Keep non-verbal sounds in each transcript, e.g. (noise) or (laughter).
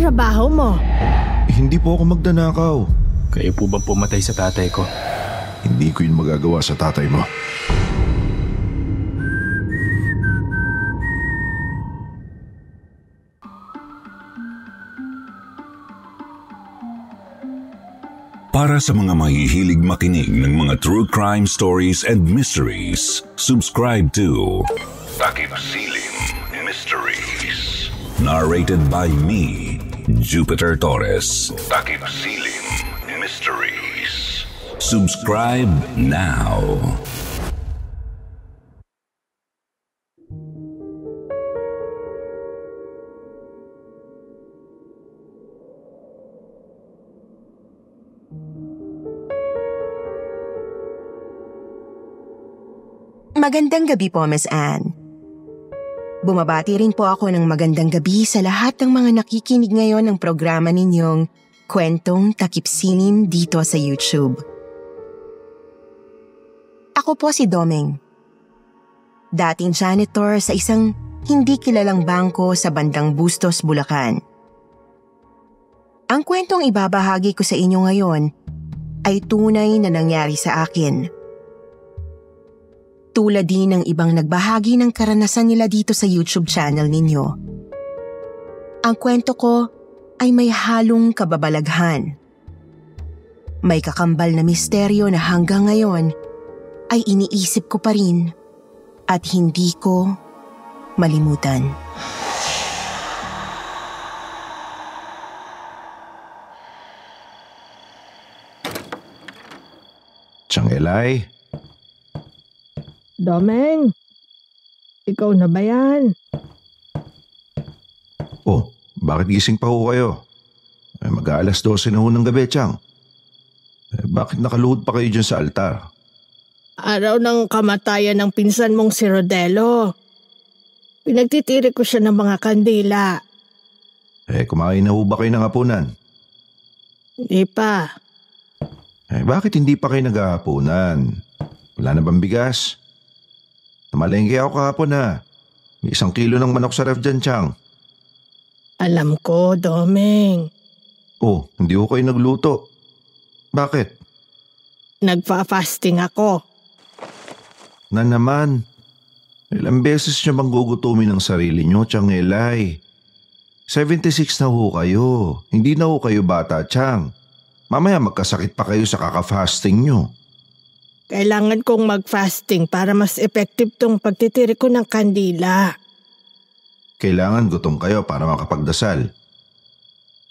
trabaho mo? Eh, hindi po ako magdanakaw. Kayo po bang pumatay sa tatay ko? Hindi ko yun magagawa sa tatay mo. Para sa mga mahihilig makinig ng mga true crime stories and mysteries, subscribe to Takip Silim Mysteries. Narrated by me, Jupiter Torres. Takip Silim Mysteries. Subscribe now. Magandang gabi po, Miss Anne. Bumabati rin po ako ng magandang gabi sa lahat ng mga nakikinig ngayon ng programa ninyong Kwentong Takipsilim dito sa YouTube. Ako po si Domeng. Dating janitor sa isang hindi kilalang bangko sa bandang Bustos, Bulacan. Ang kwentong ibabahagi ko sa inyo ngayon ay tunay na nangyari sa akin tulad din ng ibang nagbahagi ng karanasan nila dito sa YouTube channel ninyo. Ang kwento ko ay may halong kababalaghan. May kakambal na misteryo na hanggang ngayon ay iniisip ko pa rin at hindi ko malimutan. Changelay, Domeng, ikaw na ba yan? oh, bakit gising pa ho kayo? Eh, mag-aalas 12 na ho ng gabi, Chang. Eh, bakit nakaluhod pa kayo dyan sa altar? Araw ng kamatayan ng pinsan mong si Rodelo. Pinagtitiri ko siya ng mga kandila. Eh, kumain na ho ba kayo ng hapunan? Hindi pa. Eh, bakit hindi pa kayo naghahapunan? Wala na bang bigas? Namalengke ako kahapon ha. May isang kilo ng manok sa ref dyan, Chang. Alam ko, Domeng. Oh, hindi ko kayo nagluto. Bakit? Nagfa-fasting ako. Na naman. Ilang beses nyo bang gugutumin ang sarili nyo, Chang Elay? 76 na ho kayo. Hindi na ho kayo bata, Chang. Mamaya magkasakit pa kayo sa kaka-fasting nyo. Kailangan kong mag-fasting para mas effective tong pagtitiri ko ng kandila. Kailangan gutom kayo para makapagdasal.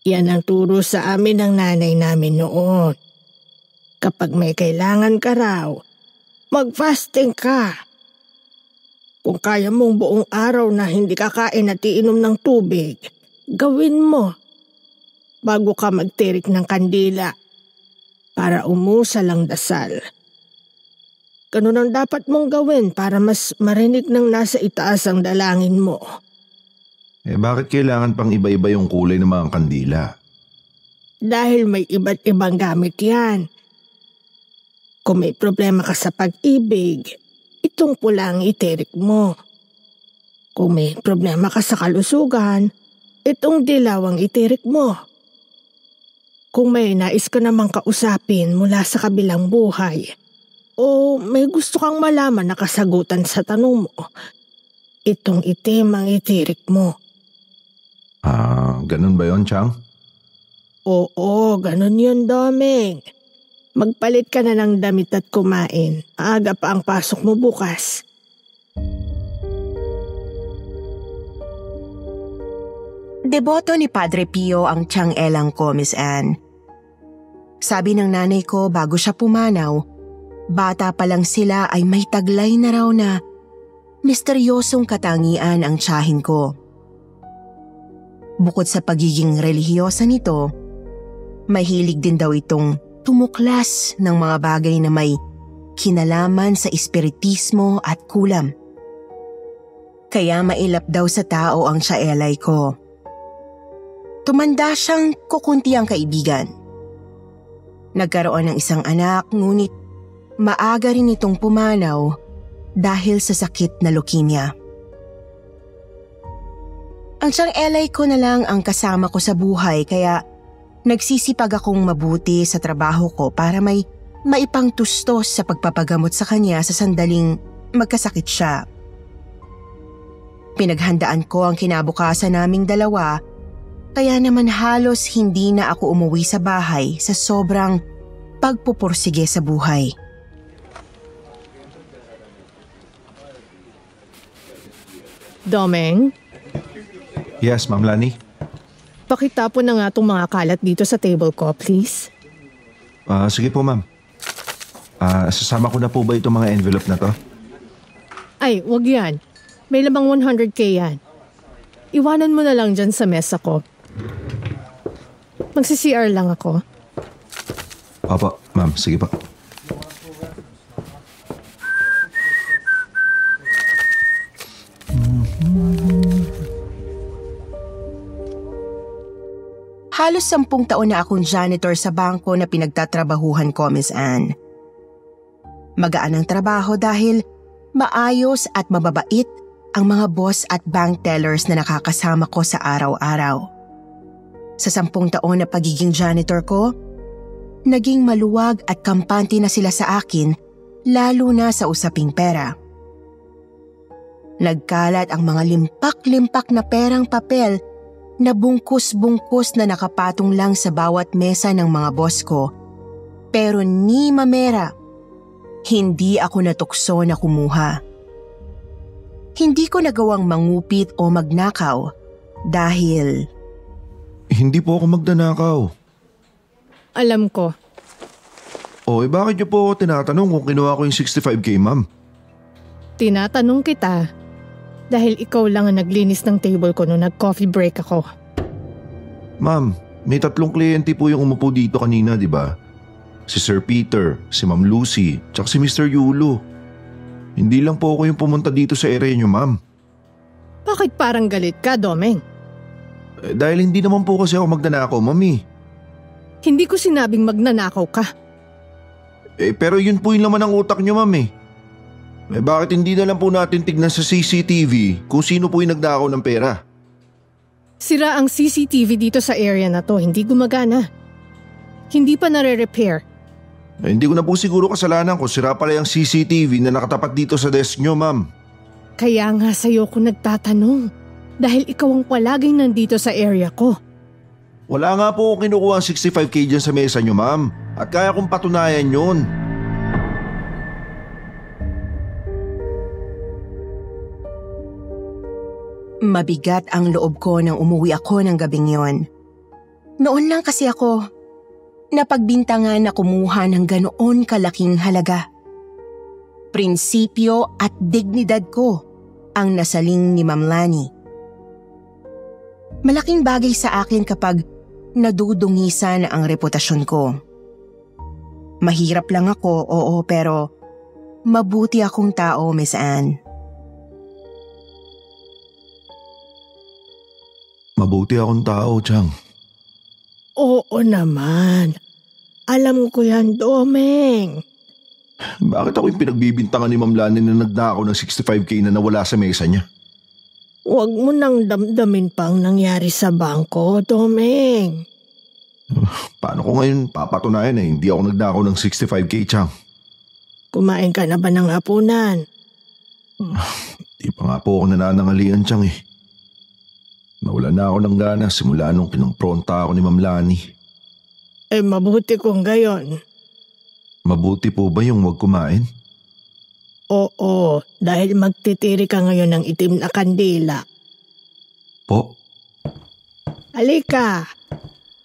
Yan ang turo sa amin ng nanay namin noon. Kapag may kailangan ka raw, mag-fasting ka. Kung kaya mong buong araw na hindi kakain at iinom ng tubig, gawin mo. Bago ka magtirik ng kandila para umusal ang dasal. Ganun ang dapat mong gawin para mas marinig ng nasa itaas ang dalangin mo. Eh bakit kailangan pang iba-iba yung kulay ng mga kandila? Dahil may iba't ibang gamit yan. Kung may problema ka sa pag-ibig, itong pula ang iterik mo. Kung may problema ka sa kalusugan, itong dilaw ang itirik mo. Kung may nais ka namang kausapin mula sa kabilang buhay, o may gusto kang malaman na kasagutan sa tanong mo, itong itim ang itirik mo. Ah, ganun ba yon, Chang? Oo, ganun yun, Domeng. Magpalit ka na ng damit at kumain. Aga pa ang pasok mo bukas. Deboto ni Padre Pio ang Chang Elang ko, Miss Anne. Sabi ng nanay ko bago siya pumanaw, Bata pa lang sila ay may taglay na raw na misteryosong katangian ang tsahin ko. Bukod sa pagiging relihiyosa nito, mahilig din daw itong tumuklas ng mga bagay na may kinalaman sa espiritismo at kulam. Kaya mailap daw sa tao ang siyaelay ko. Tumanda siyang kukunti ang kaibigan. Nagkaroon ng isang anak ngunit maaga rin itong pumanaw dahil sa sakit na leukemia. Ang siyang Elay ko na lang ang kasama ko sa buhay kaya nagsisipag akong mabuti sa trabaho ko para may maipangtustos sa pagpapagamot sa kanya sa sandaling magkasakit siya. Pinaghandaan ko ang kinabukasan naming dalawa kaya naman halos hindi na ako umuwi sa bahay sa sobrang pagpupursige sa buhay. Domeng, Yes, Ma'am Lani. pakitapon na nga itong mga kalat dito sa table ko, please. Ah, sige po, ma'am. Ah, sasama ko na po ba itong mga envelope na to? Ay, wag yan. May lamang 100k yan. Iwanan mo na lang dyan sa mesa ko. Magsi-CR lang ako. Opo, ma'am. Sige po. Halos sampung taon na akong janitor sa bangko na pinagtatrabahuhan ko, Miss Anne. Magaan ang trabaho dahil maayos at mababait ang mga boss at bank tellers na nakakasama ko sa araw-araw. Sa sampung taon na pagiging janitor ko, naging maluwag at kampante na sila sa akin lalo na sa usaping pera. Nagkalat ang mga limpak-limpak na perang papel na bungkus-bungkus na nakapatong lang sa bawat mesa ng mga boss ko. Pero ni mamera, hindi ako natukso na kumuha. Hindi ko nagawang mangupit o magnakaw dahil Hindi po ako magdanakaw. Alam ko, O, eh bakit niyo po ako tinatanong kung kinuha ko yung 65k, ma'am? tinatanong kita dahil ikaw lang ang naglinis ng table ko nung nag-coffee break ako. Ma'am, may tatlong kliyente po yung umupo dito kanina, di ba? Si Sir Peter, si Ma'am Lucy, tsaka si Mr. Yulo. Hindi lang po ako yung pumunta dito sa area niyo, ma'am. Bakit parang galit ka, Domeng? Eh, dahil hindi naman po kasi ako magdanakaw, mami. Hindi ko sinabing magnanakaw ka. Eh, pero yun po yung laman ng utak niyo, ma'am eh. Eh, bakit hindi na lang po natin tignan sa CCTV kung sino po yung nagdakaw ng pera? Sira ang CCTV dito sa area na to, hindi gumagana. Hindi pa nare-repair. Eh, hindi ko na po siguro kasalanan kung sira pala yung CCTV na nakatapat dito sa desk niyo, ma'am. Kaya nga sa'yo ko nagtatanong. Dahil ikaw ang palaging nandito sa area ko. Wala nga po kinukuha ang 65k dyan sa mesa niyo, ma'am. At kaya kong patunayan yun. Mabigat ang loob ko nang umuwi ako ng gabing yon. Noon lang kasi ako napagbintangan na kumuha ng ganoon kalaking halaga. Prinsipyo at dignidad ko ang nasaling ni Ma'am Lani. Malaking bagay sa akin kapag nadudungisan ang reputasyon ko. Mahirap lang ako, oo, pero mabuti akong tao, Miss Anne. Mabuti akong tao, Chang. Oo naman. Alam ko yan, Domeng. Bakit ako yung pinagbibintangan ni Ma'am Lani na nagdakaw ng 65k na nawala sa mesa niya? Huwag mo nang damdamin pa ang nangyari sa bangko, Domeng. (sighs) Paano ko ngayon papatunayan na hindi ako nagdakaw ng 65k, Chang? Kumain ka na ba ng hapunan? (sighs) Di pa nga po ako nananangalian, Chang eh. Nawala na ako ng gana simula nung pinangpronta ako ni Ma'am Lani. Eh mabuti kung gayon. Mabuti po ba yung wag kumain? Oo, dahil magtitiri ka ngayon ng itim na kandila. Po? Halika,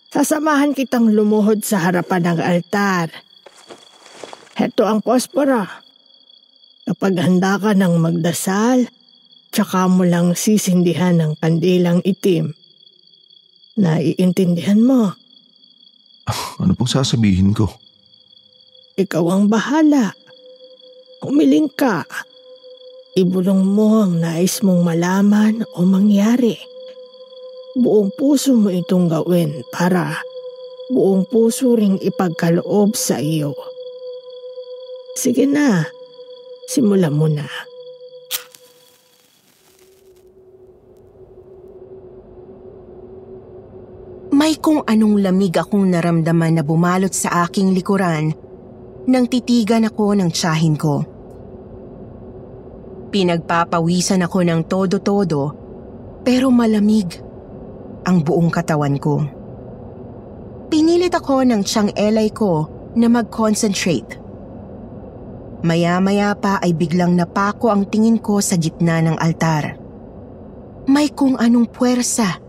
sasamahan kitang lumuhod sa harapan ng altar. Heto ang pospora. Kapag handa ka ng magdasal, tsaka mo lang sisindihan ng kandilang itim. Naiintindihan mo, Ano pong sasabihin ko? ikaw ang bahala. Umiling ka. Ibulong mo ang nais mong malaman o mangyari. Buong puso mo itong gawin para buong puso ring ipagkaloob sa iyo. Sige na, simulan mo na. May kung anong lamig akong naramdaman na bumalot sa aking likuran nang titigan ako ng tsahin ko. Pinagpapawisan ako ng todo-todo pero malamig ang buong katawan ko. Pinilit ako ng tiyang elay ko na mag-concentrate. Maya-maya pa ay biglang napako ang tingin ko sa gitna ng altar. May kung anong puwersa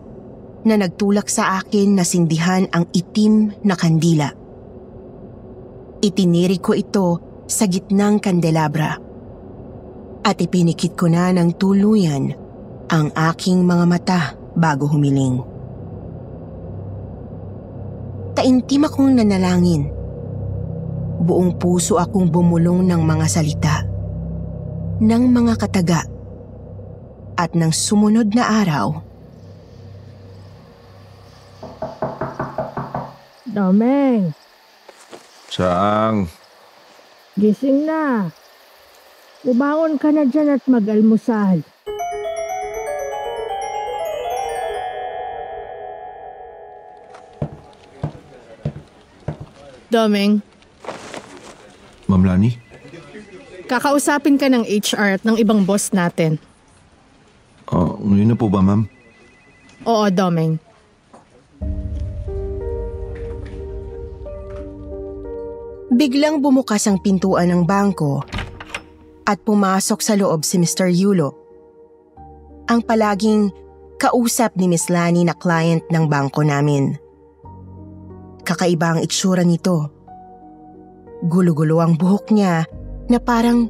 na nagtulak sa akin na sindihan ang itim na kandila. Itiniri ko ito sa gitnang kandelabra. At ipinikit ko na ng tuluyan ang aking mga mata bago humiling. Taintim akong nanalangin. Buong puso akong bumulong ng mga salita, ng mga kataga, at ng sumunod na araw – Domeng, Chang, gising na. Ubangon ka na dyan at mag-almusal. Domeng, Ma'am Lani? kakausapin ka ng HR at ng ibang boss natin. Oh, ngayon na po ba ma'am? Oo, Domeng. Biglang bumukas ang pintuan ng bangko at pumasok sa loob si Mr. Yulo. Ang palaging kausap ni Miss Lani na client ng bangko namin. Kakaiba ang itsura nito. Gulo-gulo ang buhok niya na parang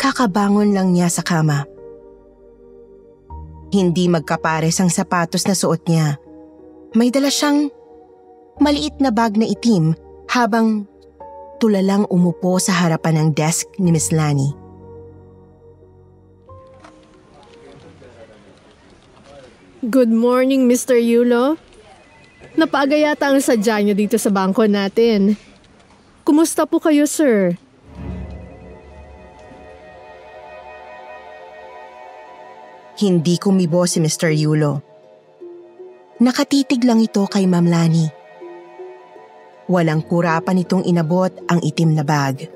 kakabangon lang niya sa kama. Hindi magkapares ang sapatos na suot niya. May dala siyang maliit na bag na itim habang tulalang umupo sa harapan ng desk ni Miss Lani. Good morning, Mr. Yulo. Napaaga yata ang sadya niyo dito sa bangko natin. Kumusta po kayo, sir? Hindi kumibo si Mr. Yulo. Nakatitig lang ito kay Ma'am Lani. Walang kurapan itong inabot ang itim na bag.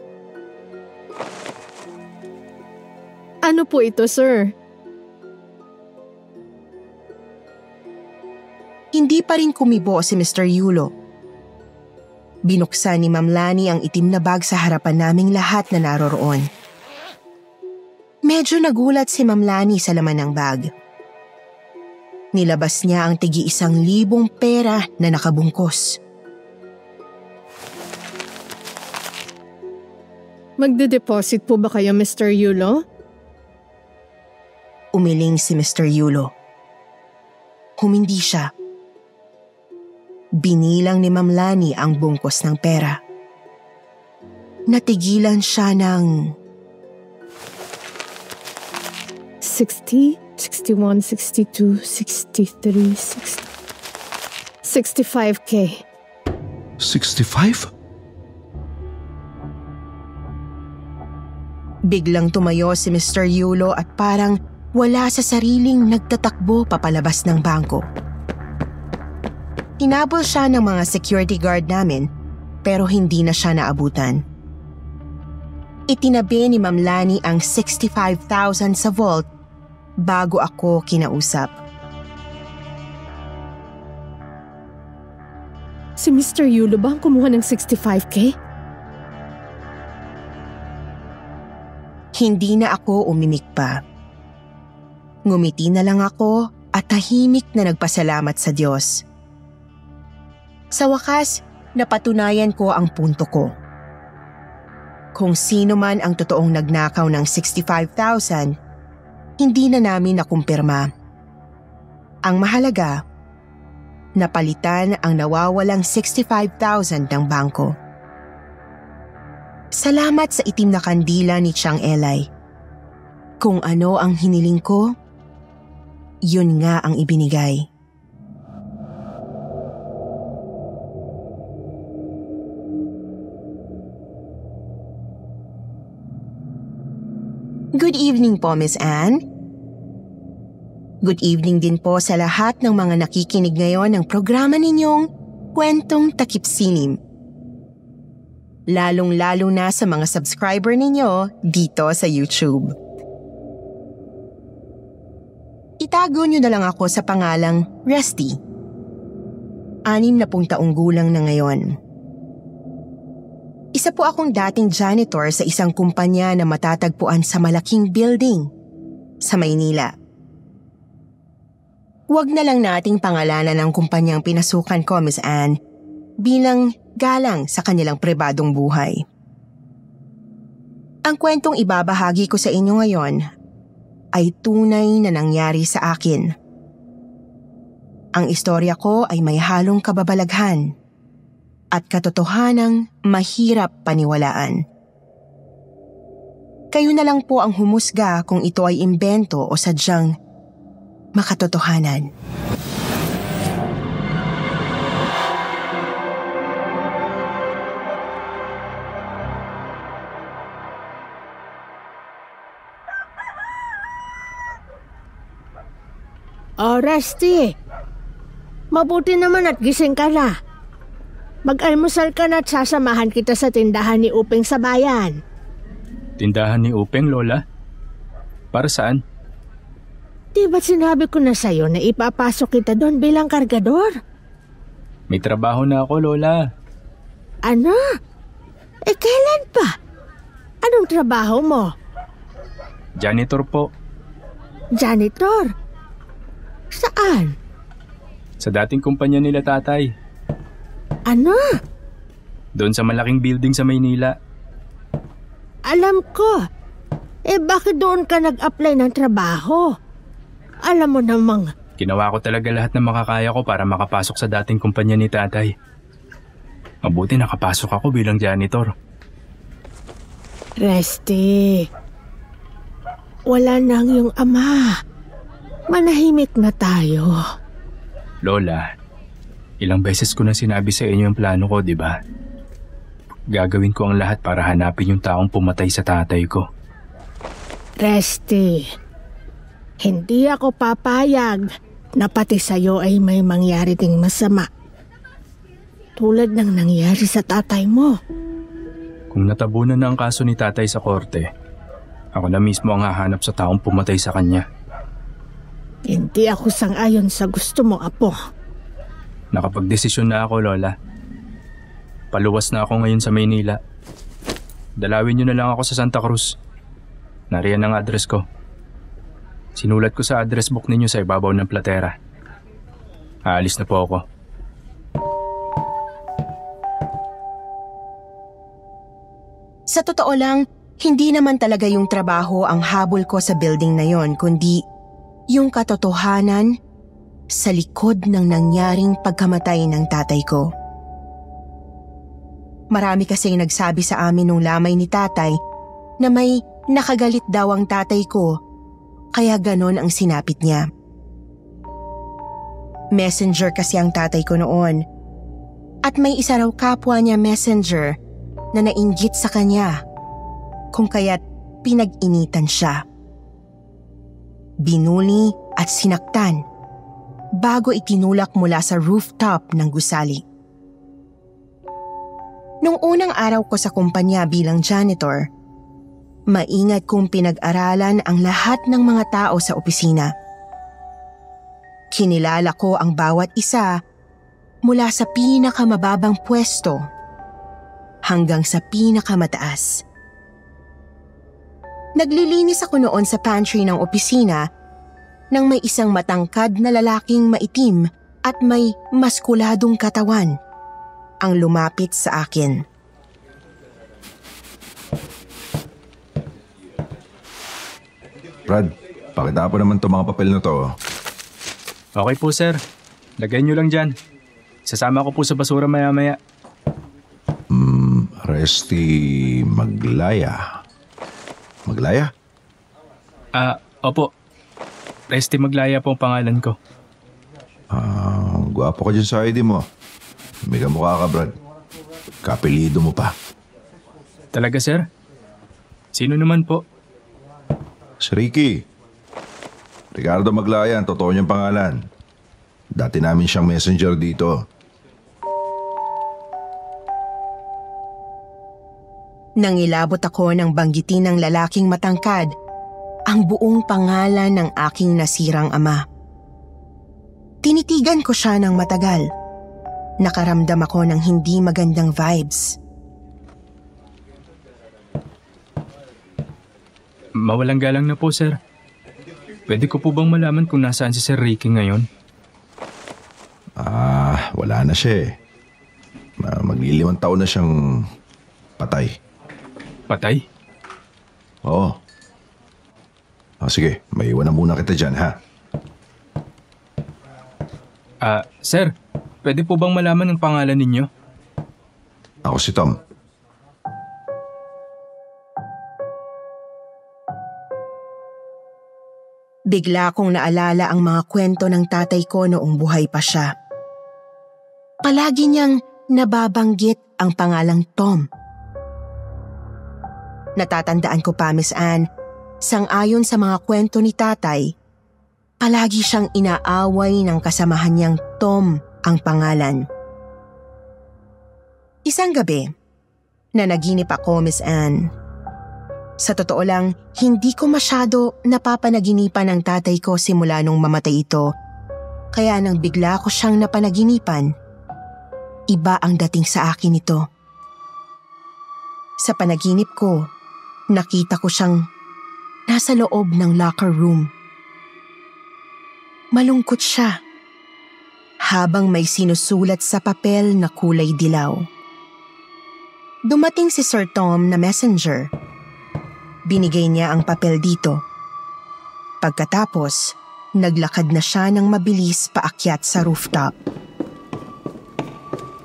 Ano po ito, sir? Hindi pa rin kumibo si Mr. Yulo. Binuksan ni Ma'am Lani ang itim na bag sa harapan naming lahat na naroroon. Medyo nagulat si Ma'am Lani sa laman ng bag. Nilabas niya ang tigi isang libong pera na nakabungkos. Magde-deposit po ba kayo, Mr. Yulo? Umiling si Mr. Yulo. Humindi siya. Binilang ni Ma'am Lani ang bungkos ng pera. Natigilan siya ng 60, 61, 62, 63, 60... 65k. 65? Biglang tumayo si Mr. Yulo at parang wala sa sariling nagtatakbo papalabas ng bangko. Tinabol siya ng mga security guard namin pero hindi na siya naabutan. Itinabi ni Ma'am Lani ang 65,000 sa vault bago ako kinausap. Si Mr. Yulo ba ang kumuha ng 65k? Hindi na ako umimik pa. Ngumiti na lang ako at tahimik na nagpasalamat sa Diyos. Sa wakas, napatunayan ko ang punto ko. Kung sino man ang totoong nagnakaw ng 65,000, hindi na namin nakumpirma. Ang mahalaga, napalitan ang nawawalang 65,000 ng bangko. Salamat sa itim na kandila ni Chang Elay. Kung ano ang hiniling ko, yun nga ang ibinigay. Good evening po, Miss Anne. Good evening din po sa lahat ng mga nakikinig ngayon ng programa ninyong Kwentong Takip Silim. Lalong-lalo na sa mga subscriber ninyo dito sa YouTube. Itago nyo na lang ako sa pangalang Rusty. Anim na pung taong gulang na ngayon. Isa po akong dating janitor sa isang kumpanya na matatagpuan sa malaking building sa Maynila. Huwag na lang nating pangalanan ang kumpanyang pinasukan ko, Miss Anne, bilang galang sa kanilang pribadong buhay. Ang kwentong ibabahagi ko sa inyo ngayon ay tunay na nangyari sa akin. Ang istorya ko ay may halong kababalaghan at katotohanang mahirap paniwalaan. Kayo na lang po ang humusga kung ito ay imbento o sadyang makatotohanan. Oh, Rusty. Mabuti naman at gising ka na. Mag-almusal ka na at sasamahan kita sa tindahan ni Uping sa bayan. Tindahan ni Upeng, Lola? Para saan? Di ba't sinabi ko na sa'yo na ipapasok kita doon bilang kargador? May trabaho na ako, Lola. Ano? Eh kailan pa? Anong trabaho mo? Janitor po. Janitor? Saan? Sa dating kumpanya nila tatay. Ano? Doon sa malaking building sa Maynila. Alam ko. Eh bakit doon ka nag-apply ng trabaho? Alam mo namang, Ginawa ko talaga lahat ng makakaya ko para makapasok sa dating kumpanya ni tatay. Mabuti nakapasok ako bilang janitor. Resty. Wala nang yung ama. Manahimik na tayo. Lola, ilang beses ko na sinabi sa inyo yung plano ko, di ba? Gagawin ko ang lahat para hanapin yung taong pumatay sa tatay ko. Resty. Hindi ako papayag na pati sa'yo ay may mangyari ding masama. Tulad ng nangyari sa tatay mo. Kung natabunan na ang kaso ni tatay sa korte, ako na mismo ang hahanap sa taong pumatay sa kanya. Hindi ako sang-ayon sa gusto mo, Apo. Nakapagdesisyon na ako, Lola. Paluwas na ako ngayon sa Maynila. Dalawin niyo na lang ako sa Santa Cruz. Nariyan ang address ko. Sinulat ko sa address book ninyo sa ibabaw ng platera. Aalis na po ako. Sa totoo lang, hindi naman talaga yung trabaho ang habol ko sa building na yon, kundi yung katotohanan sa likod ng nangyaring pagkamatay ng tatay ko. Marami kasing nagsabi sa amin nung lamay ni tatay na may nakagalit daw ang tatay ko kaya ganon ang sinapit niya. Messenger kasi ang tatay ko noon at may isa raw kapwa niya messenger na nainggit sa kanya kung kaya't pinag-initan siya. Binuli at sinaktan bago itinulak mula sa rooftop ng gusali. Nung unang araw ko sa kumpanya bilang janitor, maingat kong pinag-aralan ang lahat ng mga tao sa opisina. Kinilala ko ang bawat isa mula sa pinakamababang pwesto hanggang sa pinakamataas. Naglilinis ako noon sa pantry ng opisina nang may isang matangkad na lalaking maitim at may maskuladong katawan ang lumapit sa akin. Brad, pakita po naman itong mga papel na to. Okay po, sir. Lagay niyo lang dyan. Sasama ko po sa basura maya-maya. Hmm, Resty Maglaya. Maglaya? Ah, opo. Resty Maglaya po ang pangalan ko. Ah, gwapo ka dyan sa ID mo. May kamukha ka, Brad. Kapilido mo pa. Talaga, sir? Sino naman po? Si Ricky. Ricardo Maglayan, totoo niyang pangalan. Dati namin siyang messenger dito. Nang ilabot ako ng banggitin ng lalaking matangkad, ang buong pangalan ng aking nasirang ama. Tinitigan ko siya ng matagal. Nakaramdam ako ng hindi magandang vibes. Mawalang galang na po, sir. Pwede ko po bang malaman kung nasaan si Sir Ricky ngayon? Ah, wala na siya eh. Ma- Maglilimang taon na siyang patay. Patay? Oo. Oh, sige, may iwan na muna kita dyan ha. Ah, sir, pwede po bang malaman ang pangalan ninyo? Ako si Tom. Bigla kong naalala ang mga kwento ng tatay ko noong buhay pa siya. Palagi niyang nababanggit ang pangalang Tom. Natatandaan ko pa, Miss Anne, sangayon sa mga kwento ni tatay, palagi siyang inaaway ng kasamahan niyang Tom ang pangalan. Isang gabi, na naginip ako, Miss Anne. Sa totoo lang, hindi ko masyado napapanaginipan ang tatay ko simula nung mamatay ito. Kaya nang bigla ko siyang napanaginipan, iba ang dating sa akin ito. Sa panaginip ko, nakita ko siyang nasa loob ng locker room. Malungkot siya habang may sinusulat sa papel na kulay dilaw. Dumating si Sir Tom na messenger Binigay niya ang papel dito. Pagkatapos, naglakad na siya ng mabilis paakyat sa rooftop.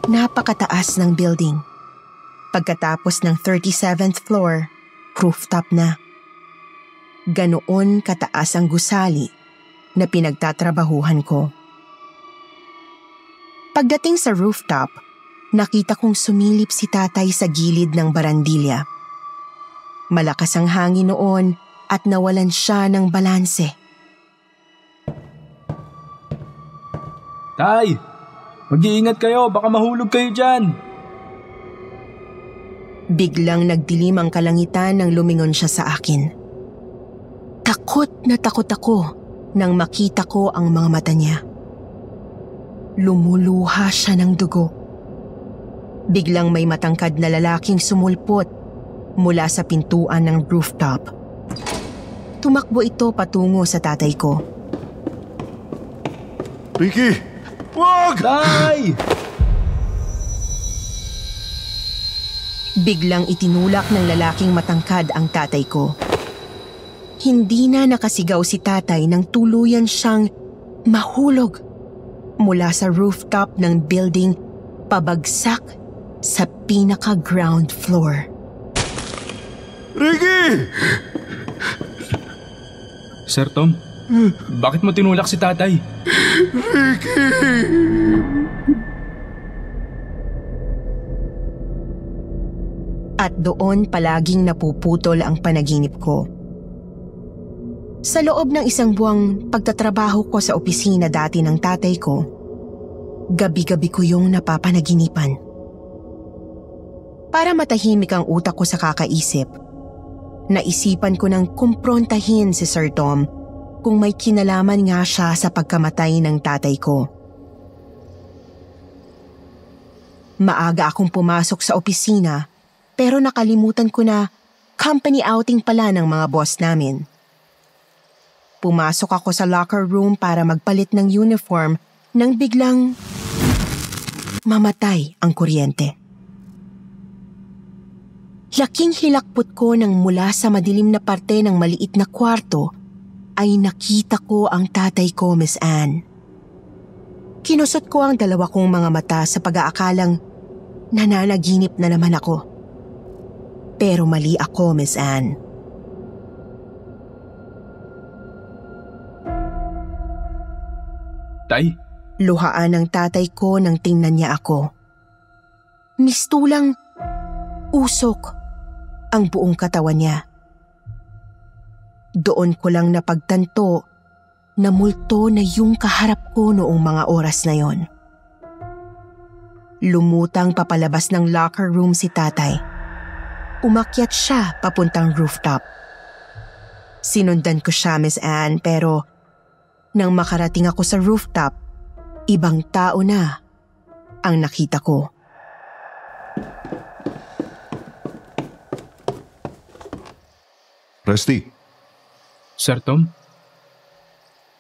Napakataas ng building. Pagkatapos ng 37th floor, rooftop na. Ganoon kataas ang gusali na pinagtatrabahuhan ko. Pagdating sa rooftop, nakita kong sumilip si tatay sa gilid ng barandilya. Malakas ang hangin noon at nawalan siya ng balanse. Tay! Mag-iingat kayo, baka mahulog kayo dyan! Biglang nagdilim ang kalangitan nang lumingon siya sa akin. Takot na takot ako nang makita ko ang mga mata niya. Lumuluha siya ng dugo. Biglang may matangkad na lalaking sumulpot mula sa pintuan ng rooftop. Tumakbo ito patungo sa tatay ko. Ricky! Wag! Tay! Biglang itinulak ng lalaking matangkad ang tatay ko. Hindi na nakasigaw si tatay nang tuluyan siyang mahulog mula sa rooftop ng building pabagsak sa pinaka-ground floor. Ricky! Sir Tom, bakit mo tinulak si tatay? Ricky! At doon palaging napuputol ang panaginip ko. Sa loob ng isang buwang pagtatrabaho ko sa opisina dati ng tatay ko, gabi-gabi ko yung napapanaginipan. Para matahimik ang utak ko sa kakaisip, naisipan ko nang kumprontahin si Sir Tom kung may kinalaman nga siya sa pagkamatay ng tatay ko. Maaga akong pumasok sa opisina pero nakalimutan ko na company outing pala ng mga boss namin. Pumasok ako sa locker room para magpalit ng uniform nang biglang mamatay ang kuryente. Laking hilakpot ko nang mula sa madilim na parte ng maliit na kwarto ay nakita ko ang tatay ko, Miss Anne. Kinusot ko ang dalawa kong mga mata sa pag-aakalang nananaginip na naman ako. Pero mali ako, Miss Anne. Tay, Luhaan ng tatay ko nang tingnan niya ako. Mistulang usok ang buong katawan niya. Doon ko lang napagtanto na multo na yung kaharap ko noong mga oras na yon. Lumutang papalabas ng locker room si tatay. Umakyat siya papuntang rooftop. Sinundan ko siya, Miss Anne, pero nang makarating ako sa rooftop, ibang tao na ang nakita ko. Rusty, Sir Tom?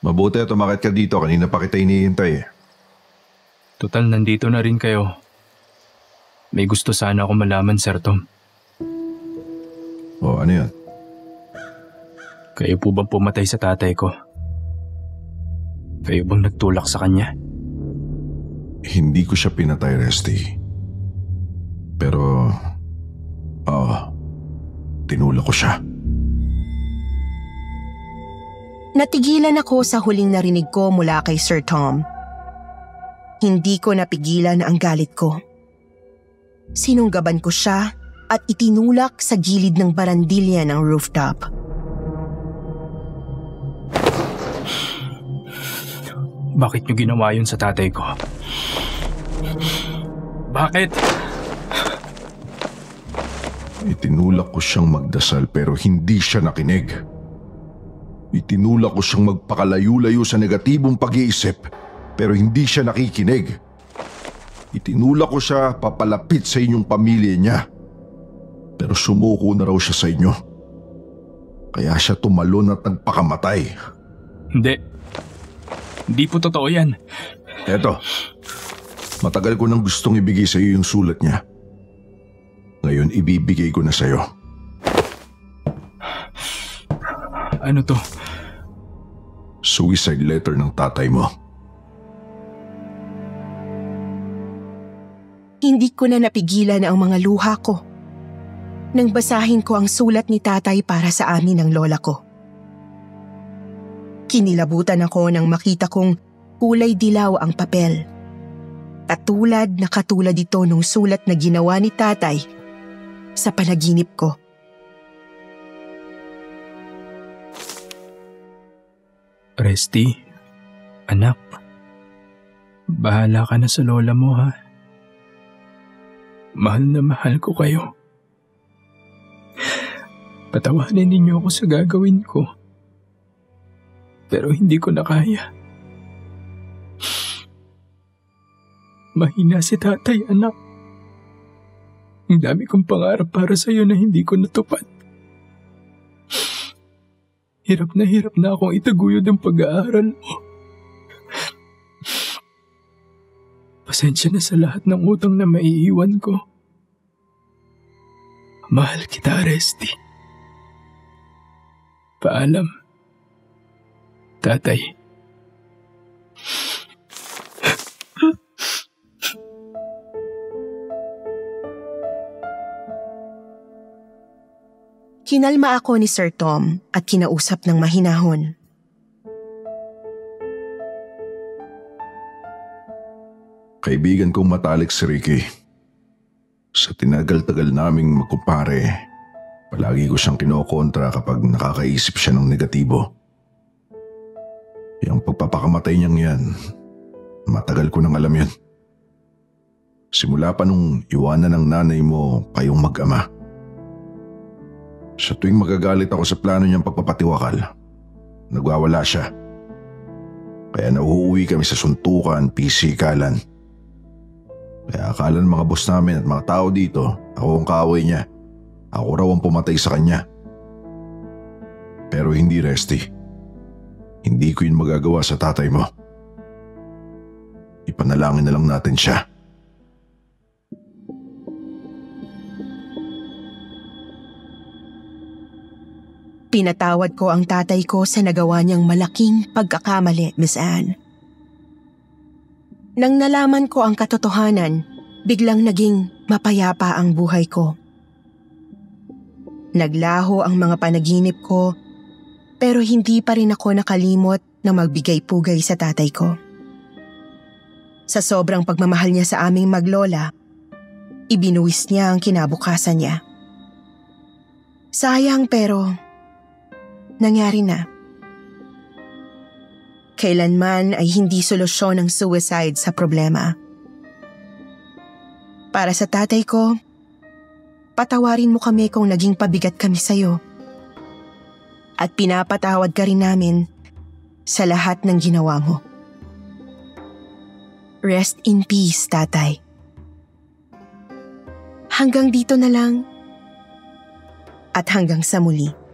mabuti at umakit ka dito. Kanina pa kita iniintay eh. Total, nandito na rin kayo. May gusto sana ako malaman, Sir Tom. O ano yan? Kayo po bang pumatay sa tatay ko? Kayo bang nagtulak sa kanya? Hindi ko siya pinatay, Rusty. Pero, oo, tinulak ko siya. Natigilan ako sa huling narinig ko mula kay Sir Tom. Hindi ko napigilan ang galit ko. Sinunggaban ko siya at itinulak sa gilid ng barandilya ng rooftop. Bakit niyo ginawa yun sa tatay ko? Bakit? Itinulak ko siyang magdasal pero hindi siya nakinig. Itinulak ko siyang magpakalayo-layo sa negatibong pag-iisip pero hindi siya nakikinig. Itinulak ko siya papalapit sa inyong pamilya niya. Pero sumuko na raw siya sa inyo. Kaya siya tumalon at nagpakamatay. Hindi. Hindi po totoo yan. Eto, matagal ko nang gustong ibigay sa iyo yung sulat niya. Ngayon ibibigay ko na sa iyo. Ano to? Suicide letter ng tatay mo. Hindi ko na napigilan ang mga luha ko. Nang basahin ko ang sulat ni tatay para sa amin ng lola ko. Kinilabutan ako nang makita kong kulay dilaw ang papel. Katulad na katulad ito nung sulat na ginawa ni tatay sa panaginip ko. Presti, anak. Bahala ka na sa lola mo ha. Mahal na mahal ko kayo. Patawanin ninyo ako sa gagawin ko. Pero hindi ko na kaya. Mahina si tatay, anak. Ang dami kong pangarap para sa'yo na hindi ko natupad. Hirap na hirap na akong itaguyod ang pag-aaral mo. Pasensya na sa lahat ng utang na maiiwan ko. Mahal kita, Resty. Paalam. Tatay. Kinalma ako ni Sir Tom at kinausap ng mahinahon. Kaibigan kong matalik si Ricky. Sa tinagal-tagal naming magkumpare, palagi ko siyang kinokontra kapag nakakaisip siya ng negatibo. Yung pagpapakamatay niyang yan, matagal ko nang alam yan. Simula pa nung iwanan ng nanay mo kayong mag-ama. Sa tuwing magagalit ako sa plano niyang pagpapatiwakal, nagwawala siya. Kaya nauuwi kami sa suntukan, pisikalan. Kaya akala ng mga boss namin at mga tao dito, ako ang kaaway niya. Ako raw ang pumatay sa kanya. Pero hindi, Resty. Hindi ko yun magagawa sa tatay mo. Ipanalangin na lang natin siya. Pinatawad ko ang tatay ko sa nagawa niyang malaking pagkakamali, Miss Anne. Nang nalaman ko ang katotohanan, biglang naging mapayapa ang buhay ko. Naglaho ang mga panaginip ko, pero hindi pa rin ako nakalimot na magbigay pugay sa tatay ko. Sa sobrang pagmamahal niya sa aming maglola, ibinuwis niya ang kinabukasan niya. Sayang pero nangyari na. Kailanman ay hindi solusyon ang suicide sa problema. Para sa tatay ko, patawarin mo kami kung naging pabigat kami sa'yo. At pinapatawad ka rin namin sa lahat ng ginawa mo. Rest in peace, tatay. Hanggang dito na lang. At hanggang sa muli.